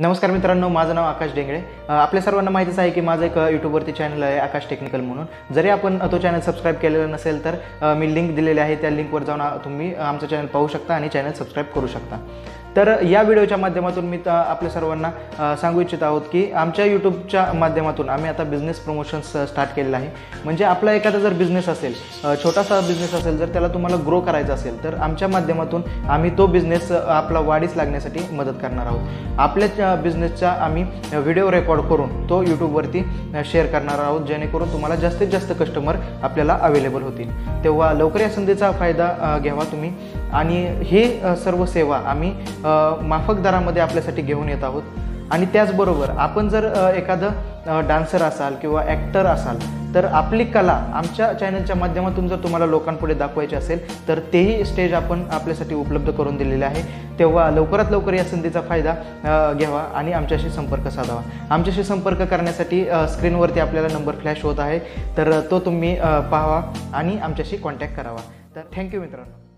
नमस्कार मित्रांनो माझं नाव आकाश डेंगळे. आपल्या सर्वांना माहितीच आहे की माझं एक यूट्यूबवरती चॅनल आहे आकाश टेक्निकल म्हणून. जरी आपण तो चॅनल सबस्क्राईब केलेला नसेल तर मी लिंक दिलेली आहे. त्या लिंकवर जाऊन तुम्ही आमचं चॅनल पाहू शकता आणि चॅनल सबस्क्राईब करू शकता. तर या व्हिडिओच्या माध्यमातून मी आपल्या सर्वांना सांगू इच्छित आहोत की आमच्या यूट्यूबच्या माध्यमातून आम्ही आता बिझनेस प्रमोशन्स स्टार्ट केलेलं आहे. म्हणजे आपला एखादा जर बिझनेस असेल छोटासा बिझनेस असेल जर त्याला तुम्हाला ग्रो करायचा असेल तर आमच्या माध्यमातून आम्ही तो बिझनेस आपला वाढीस लागण्यासाठी मदत करणार आहोत. आपल्या बिझनेसचा आम्ही व्हिडिओ रेकॉर्ड करून तो यूट्यूबवरती शेअर करणार आहोत जेणेकरून तुम्हाला जास्तीत जास्त कस्टमर आपल्याला अवेलेबल होतील. तेव्हा लवकर या संधीचा फायदा घ्यावा तुम्ही. आणि हे सर्व सेवा आम्ही माफक दरामध्ये आपल्यासाठी घेऊन येत आहोत. आणि त्याचबरोबर आपण जर एखादं डान्सर असाल किंवा ॲक्टर असाल तर आपली कला आमच्या चॅनलच्या माध्यमातून जर तुम्हाला लोकांपुढे दाखवायची असेल तर तेही स्टेज आपण आपल्यासाठी उपलब्ध करून दिलेले आहे. तेव्हा लवकरात लवकर या संधीचा फायदा घ्यावा आणि आमच्याशी संपर्क साधावा. आमच्याशी संपर्क करण्यासाठी स्क्रीनवरती आपल्याला नंबर फ्लॅश होत आहे. तर तो तुम्ही पाहावा आणि आमच्याशी कॉन्टॅक्ट करावा. तर थँक्यू मित्रांनो.